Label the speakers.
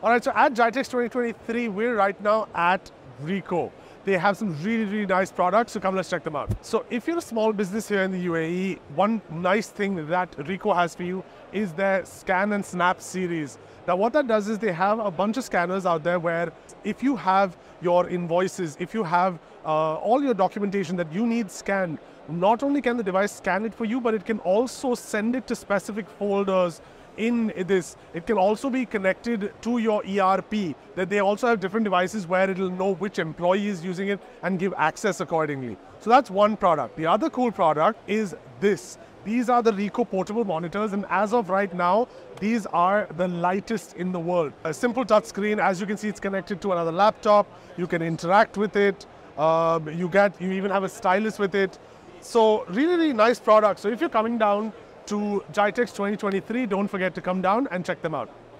Speaker 1: All right, so at GITEX 2023, we're right now at Ricoh. They have some really, really nice products, so come let's check them out. So if you're a small business here in the UAE, one nice thing that Ricoh has for you is their Scan and Snap series. Now what that does is they have a bunch of scanners out there where if you have your invoices, if you have uh, all your documentation that you need scanned, not only can the device scan it for you, but it can also send it to specific folders in this. It can also be connected to your ERP, that they also have different devices where it'll know which employee is using it and give access accordingly. So that's one product. The other cool product is this. These are the Ricoh portable monitors, and as of right now, these are the lightest in the world. A simple touch screen, as you can see, it's connected to another laptop. You can interact with it. Um, you get, you even have a stylus with it. So really, really nice product. So if you're coming down to GITEX 2023, don't forget to come down and check them out.